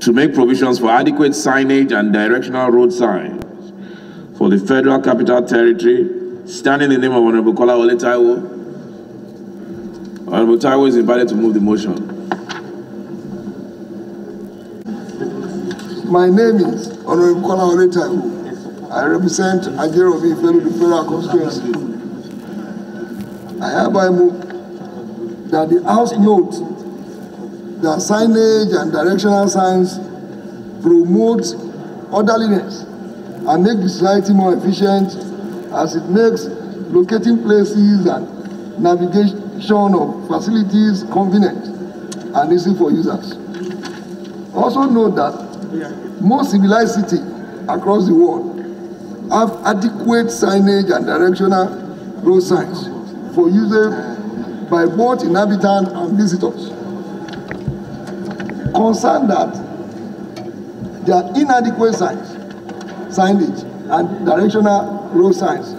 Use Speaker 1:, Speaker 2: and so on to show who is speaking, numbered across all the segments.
Speaker 1: to make provisions for adequate signage and directional road signs for the Federal Capital Territory, standing in the name of Honorable Kolawole Taiwo. Honorable Taiwo is invited to move the motion.
Speaker 2: My name is Honorable Kolawole Taiwo. I represent Ajeromi Ifelu, the federal constituency. I hereby move that the House note that signage and directional signs promote orderliness and make the society more efficient as it makes locating places and navigation of facilities convenient and easy for users. Also note that most civilized cities across the world have adequate signage and directional road signs for usage by both inhabitants and visitors. Concerned that there are inadequate signs, signage and directional road signs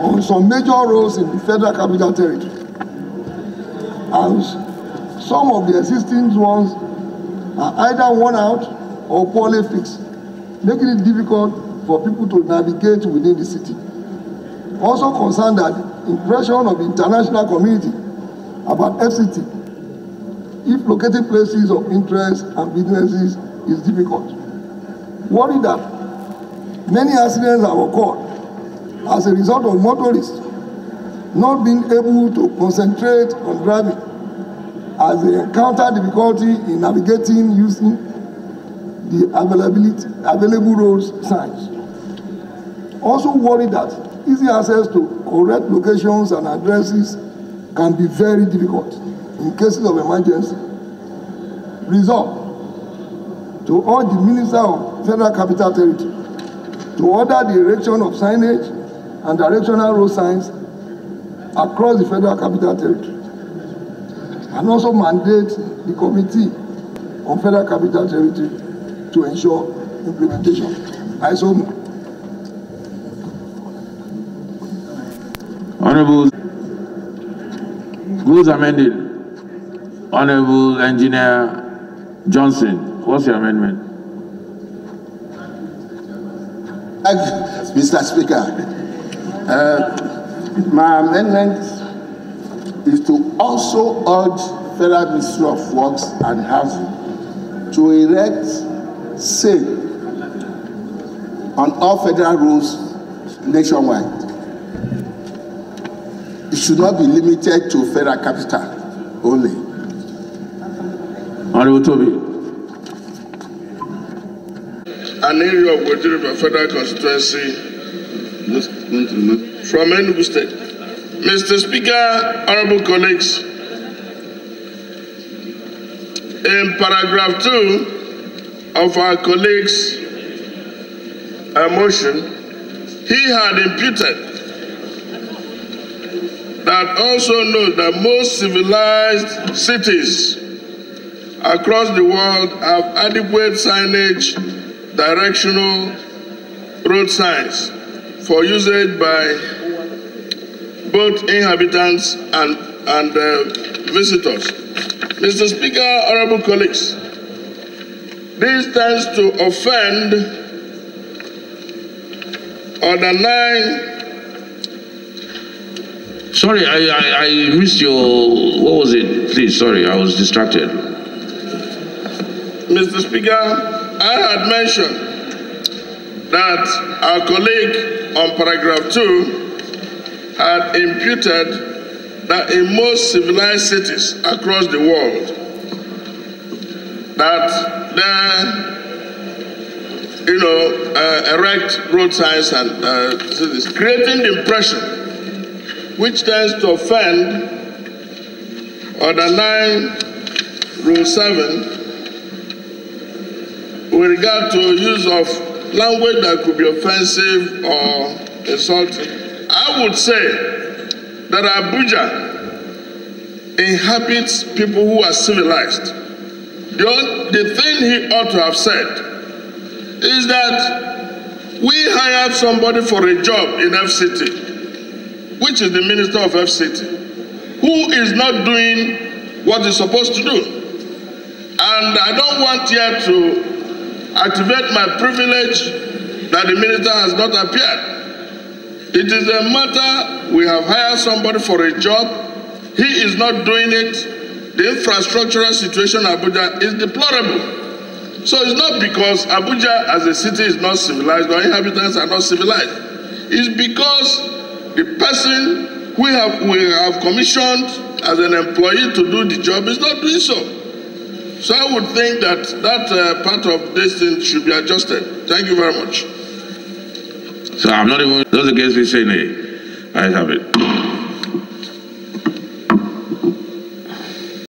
Speaker 2: on some major roads in the Federal Capital Territory. And some of the existing ones are either worn out or poorly fixed, making it difficult for people to navigate within the city. Also concerned that impression of the international community about FCT if locating places of interest and businesses is difficult. Worried that many accidents have occurred as a result of motorists not being able to concentrate on driving as they encounter difficulty in navigating using the availability available road signs. Also worried that easy access to correct locations and addresses can be very difficult in cases of emergency. Result to urge the Minister of Federal Capital Territory to order the erection of signage and directional road signs across the Federal Capital Territory and also mandate the Committee on Federal Capital Territory to ensure implementation. I so move.
Speaker 1: Honorable Rules amended. Honorable Engineer Johnson, what's your amendment?
Speaker 3: Mr. Speaker, uh, my amendment is to also urge Federal Ministry of Works and Housing to erect safe on all federal roads nationwide. It should not be limited to federal capital only.
Speaker 1: Toby.
Speaker 4: An area of Wajiriba Federal Constituency from Enugu State. Mr. Speaker, honorable colleagues, in paragraph 2 of our colleague's uh, motion, he had imputed that also knows that most civilized cities across the world have adequate signage, directional road signs for usage by both inhabitants and, and uh, visitors. Mr. Speaker, honorable colleagues, this tends to offend or deny
Speaker 1: Sorry, I, I, I missed your. What was it? Please, sorry, I was distracted.
Speaker 4: Mr. Speaker, I had mentioned that our colleague on paragraph 2 had imputed that in most civilized cities across the world, that there you know, uh, erect road signs and uh, cities, creating the impression which tends to offend under 9 rule 7 with regard to use of language that could be offensive or insulting. I would say that Abuja inhabits people who are civilized. The, the thing he ought to have said is that we hired somebody for a job in FCT which is the minister of FCT, who is not doing what he's supposed to do. And I don't want here to activate my privilege that the minister has not appeared. It is a matter we have hired somebody for a job. He is not doing it. The infrastructural situation in Abuja is deplorable. So it's not because Abuja as a city is not civilized or inhabitants are not civilized. It's because the person we have we have commissioned as an employee to do the job is not doing so. So I would think that that uh, part of this thing should be adjusted. Thank you very much.
Speaker 1: So I'm not even, those against me say nay. I have it.